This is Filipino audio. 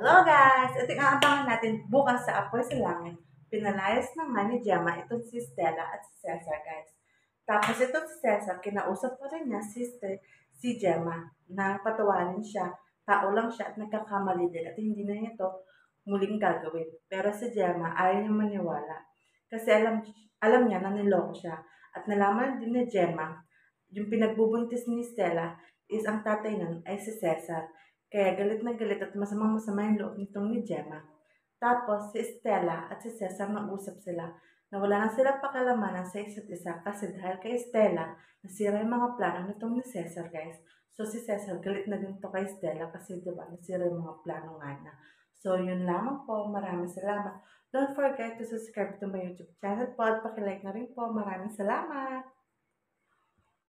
Hello guys! Ito yung aabangan natin bukas sa Apoy sa Langit. Pinalayas na nga ni Gemma itong si Stella at si Cesar guys. Tapos itong si Cesar, kinausap pa rin niya si, si Gemma na patawarin siya. Tao lang siya at nagkakamali din at hindi na ito muling gagawin. Pero si Gemma ayaw niya maniwala. Kasi alam, alam niya na niloko siya. At nalaman din ni Gemma, yung pinagbubuntis ni Stella is ang tatay nun ay si Cesar. Kaya galit na galit at masamang masama yung loob nitong ni Gemma. Tapos si Stella at si Cesar nag-usap sila na wala na sila pakalamanan sa isa't isa kasi dahil kay Stella, nasira yung mga plano nitong ni Cesar guys. So si Cesar galit na din to kay Stella kasi diba nasira yung mga plano nga niya. So yun lamang po. Maraming salamat. Don't forget to subscribe to my YouTube channel po at pakilike na rin po. Maraming salamat.